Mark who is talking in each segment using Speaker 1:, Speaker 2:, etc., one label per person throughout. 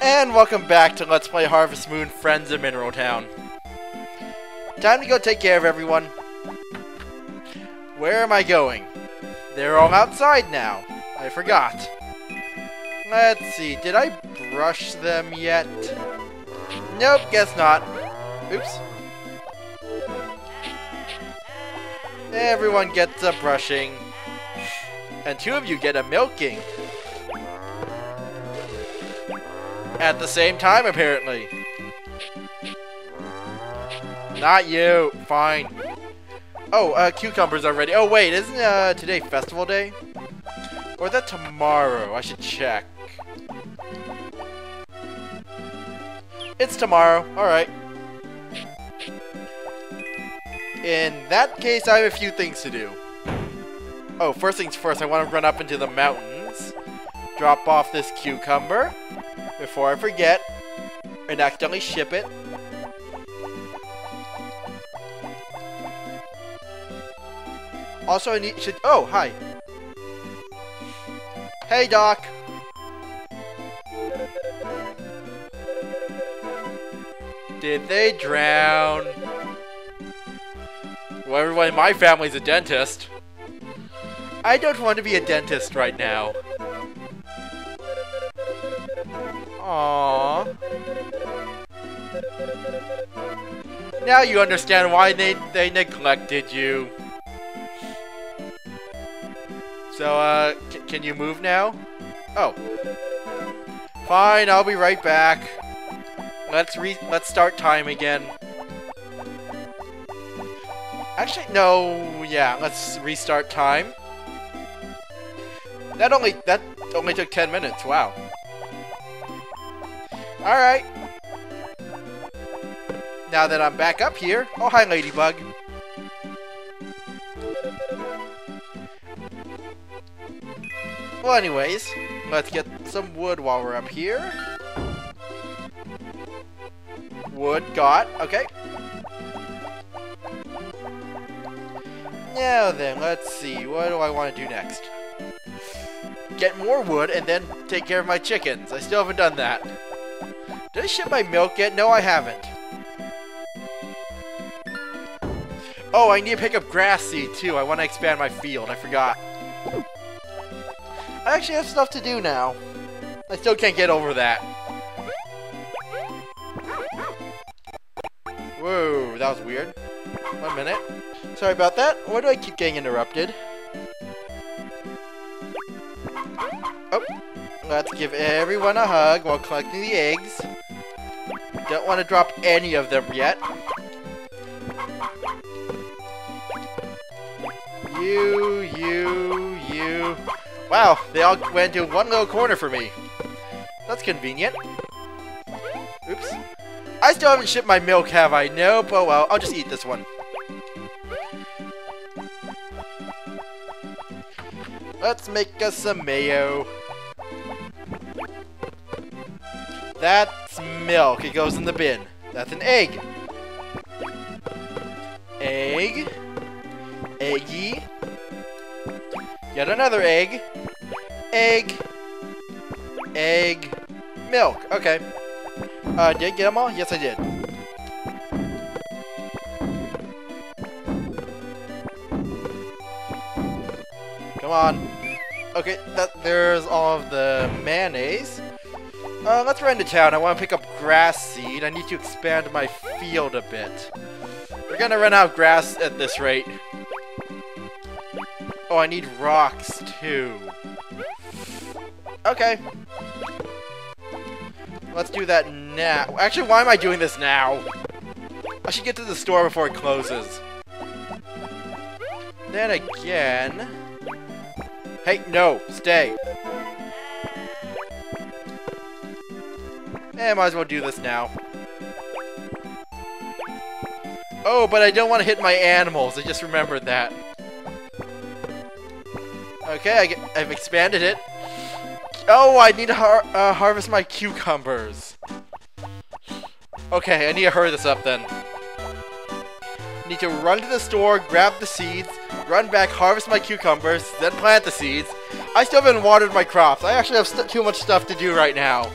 Speaker 1: And welcome back to Let's Play Harvest Moon Friends of Mineral Town. Time to go take care of everyone. Where am I going? They're all outside now. I forgot. Let's see, did I brush them yet? Nope, guess not. Oops. Everyone gets a brushing. And two of you get a milking. At the same time, apparently. Not you. Fine. Oh, uh, cucumbers are ready. Oh, wait, isn't uh, today festival day? Or is that tomorrow? I should check. It's tomorrow. Alright. In that case, I have a few things to do. Oh, first things first, I want to run up into the mountains. Drop off this cucumber before I forget and accidentally ship it. Also, I need should. Oh, hi. Hey, Doc. Did they drown? Well, everyone in my family's a dentist. I don't want to be a dentist right now. Aww. Now you understand why they, they neglected you. So, uh, can you move now? Oh. Fine, I'll be right back. Let's re- let's start time again. Actually, no, yeah, let's restart time. That only, that only took 10 minutes, wow. Alright. Now that I'm back up here, oh hi Ladybug. Well anyways, let's get some wood while we're up here. Wood, got, okay. Now then, let's see, what do I want to do next? Get more wood and then take care of my chickens. I still haven't done that. Did I ship my milk yet? No, I haven't. Oh, I need to pick up grass seed too. I want to expand my field. I forgot. I actually have stuff to do now. I still can't get over that. Whoa, that was weird. One minute. Sorry about that. Why do I keep getting interrupted? Oh, let's give everyone a hug while collecting the eggs. Don't want to drop any of them yet. You, you, you. Wow, they all went into one little corner for me. That's convenient. Oops. I still haven't shipped my milk, have I? Nope, oh well, I'll just eat this one. Let's make us some mayo. That's milk. It goes in the bin. That's an egg. Egg. Eggy. Yet another egg. Egg. Egg. Milk. Okay. Uh, did I get them all? Yes, I did. Come on. Okay, that there's all of the mayonnaise. Uh, let's run to town. I want to pick up grass seed. I need to expand my field a bit. We're gonna run out of grass at this rate. Oh, I need rocks too. Okay. Let's do that now. Actually, why am I doing this now? I should get to the store before it closes. Then again... Hey, no, stay. Eh, might as well do this now. Oh, but I don't want to hit my animals. I just remembered that. Okay, I I've expanded it. Oh, I need to har uh, harvest my cucumbers. Okay, I need to hurry this up then. Need to run to the store, grab the seeds, run back, harvest my cucumbers, then plant the seeds. I still haven't watered my crops. I actually have too much stuff to do right now.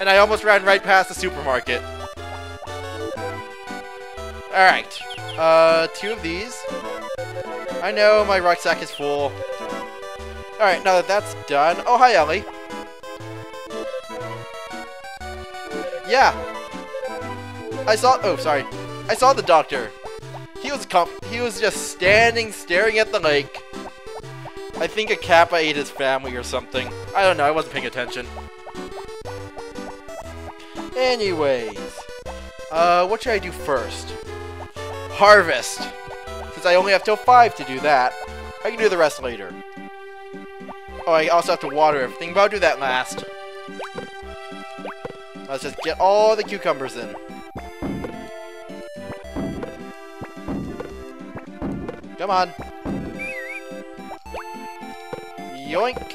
Speaker 1: And I almost ran right past the supermarket. Alright. Uh, two of these. I know my rucksack is full. Alright, now that that's done... Oh, hi, Elli. Yeah. I saw... Oh, sorry. I saw the doctor. He was comp he was just standing, staring at the lake. I think a kappa ate his family or something. I don't know, I wasn't paying attention. Anyways. Uh, what should I do first? Harvest! Since I only have till 5 to do that, I can do the rest later. Oh, I also have to water everything, but I'll do that last. Let's just get all the cucumbers in. Come on. Yoink!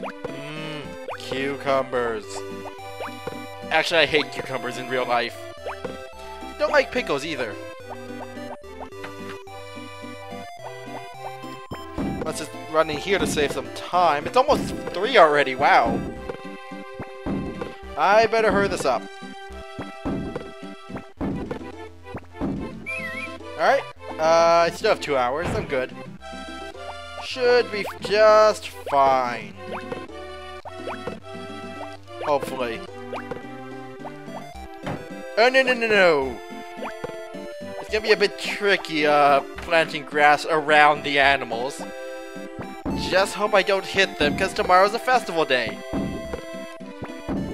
Speaker 1: Mmm, cucumbers. Actually, I hate cucumbers in real life. Don't like pickles either. Let's just run in here to save some time. It's almost 3 already, wow. I better hurry this up. Alright, uh, I still have two hours, I'm good. Should be just fine. Hopefully. Oh, no, no, no, no! It's gonna be a bit tricky, uh, planting grass around the animals. Just hope I don't hit them, because tomorrow's a festival day.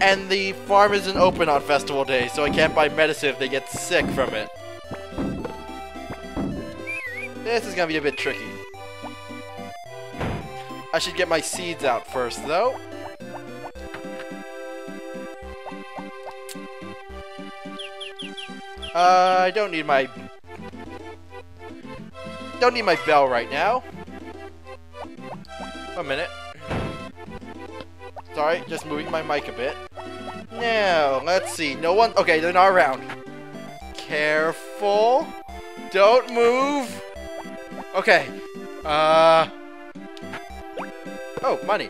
Speaker 1: And the farm isn't open on festival day, so I can't buy medicine if they get sick from it. This is gonna be a bit tricky. I should get my seeds out first, though. Uh, I don't need my... Don't need my bell right now. A minute. Sorry, just moving my mic a bit. Now, let's see. No one... Okay, they're not around. Careful. Don't move. Okay. Uh... Oh, money.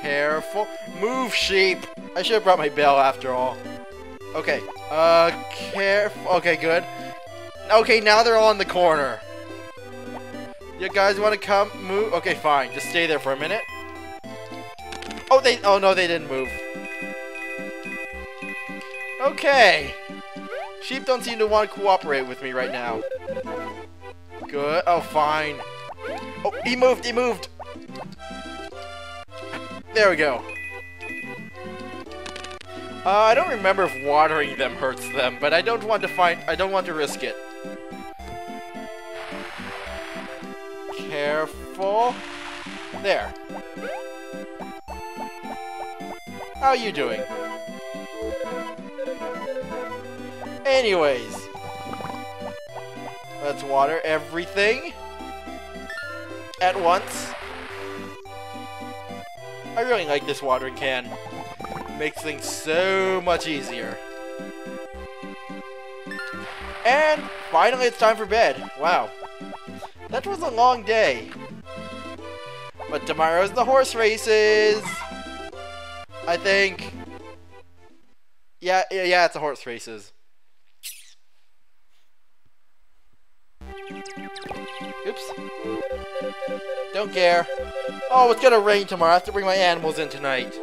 Speaker 1: Careful. Move, sheep. I should have brought my bell after all. Okay. Uh, careful. Okay, good. Okay, now they're all in the corner. You guys want to come move? Okay, fine. Just stay there for a minute. Oh, they. Oh no, they didn't move. Okay. Sheep don't seem to want to cooperate with me right now. Good. Oh, fine. Oh, he moved. He moved. There we go. Uh, I don't remember if watering them hurts them, but I don't want to find. I don't want to risk it. Careful. There. How are you doing? Anyways. Let's water everything. At once. I really like this watering can. Makes things so much easier. And finally it's time for bed. Wow. That was a long day. But tomorrow's the horse races. I think. Yeah, yeah, it's a horse races. Oops. Don't care. Oh, it's gonna rain tomorrow. I have to bring my animals in tonight.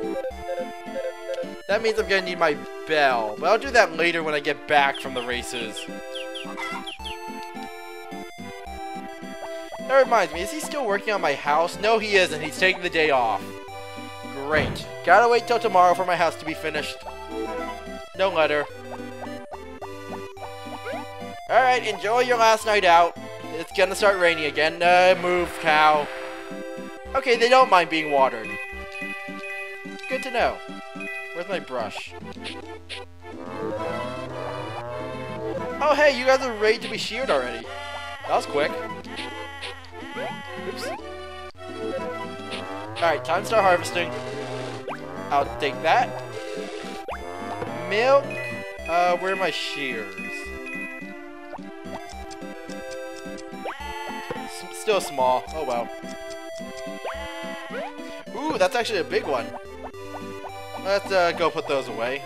Speaker 1: That means I'm gonna need my bell. But I'll do that later when I get back from the races. That reminds me, is he still working on my house? No, he isn't. He's taking the day off. Great. Gotta wait till tomorrow for my house to be finished. No letter. Alright, enjoy your last night out. It's gonna start raining again. Uh, move, cow. Okay, they don't mind being watered. Good to know. Where's my brush? Oh, hey, you guys are ready to be sheared already. That was quick. Oops. Alright, time to start harvesting. I'll take that. Milk. Uh, where are my shears? S still small. Oh well. Ooh, Ooh, that's actually a big one. Let's uh, go put those away.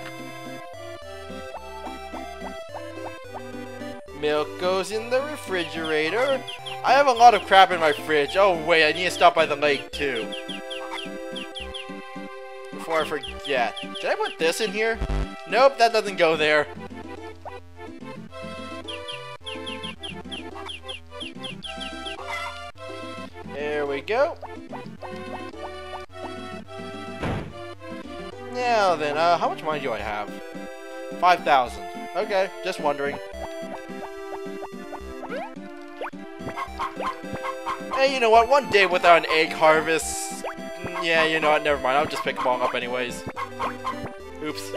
Speaker 1: Milk goes in the refrigerator. I have a lot of crap in my fridge. Oh wait, I need to stop by the lake too. Before I forget. Did I put this in here? Nope, that doesn't go there. There we go. Now then, uh, how much money do I have? 5,000. Okay, just wondering. Hey, you know what? One day without an egg harvest... mm, Yeah, you know what? Never mind. I'll just pick them all up anyways. Oops.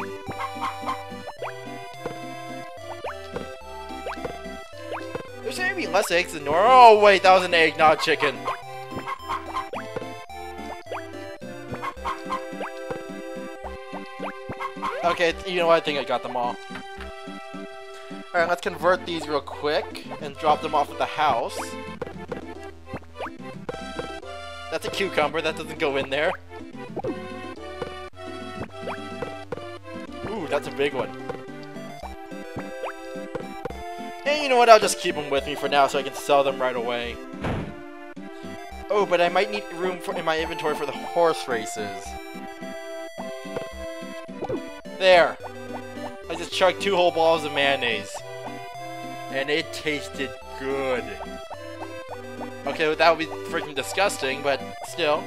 Speaker 1: There's gonna be less eggs than normal. Oh, wait, that was an egg, not a chicken. Okay, you know what? I think I got them all. Alright, let's convert these real quick and drop them off at the house. That's a cucumber, that doesn't go in there. Ooh, that's a big one. And you know what, I'll just keep them with me for now so I can sell them right away. Oh, but I might need room for, in my inventory for the horse races. There! I just chugged two whole balls of mayonnaise. And it tasted good. Okay, that would be freaking disgusting, but still.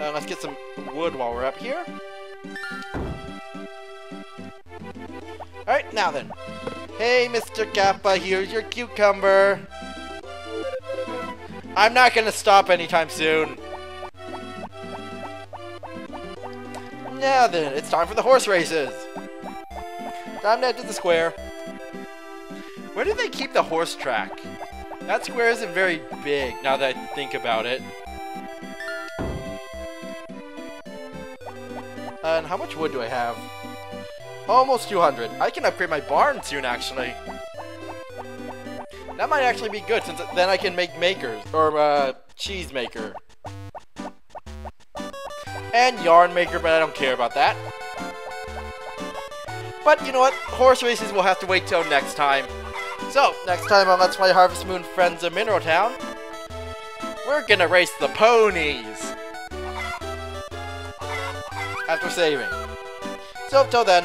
Speaker 1: Uh, let's get some wood while we're up here. Alright, now then. Hey, Mr. Kappa, here's your cucumber. I'm not gonna stop anytime soon. Now then, it's time for the horse races. Time to head to the square. Where do they keep the horse track? That square isn't very big, now that I think about it. And how much wood do I have? Almost 200. I can upgrade my barn soon, actually. That might actually be good, since then I can make makers, or uh, cheese maker. And yarn maker, but I don't care about that. But you know what? Horse races will have to wait till next time. So, next time on Let's Play Harvest Moon Friends of Mineral Town, we're gonna race the ponies! After saving. So, till then,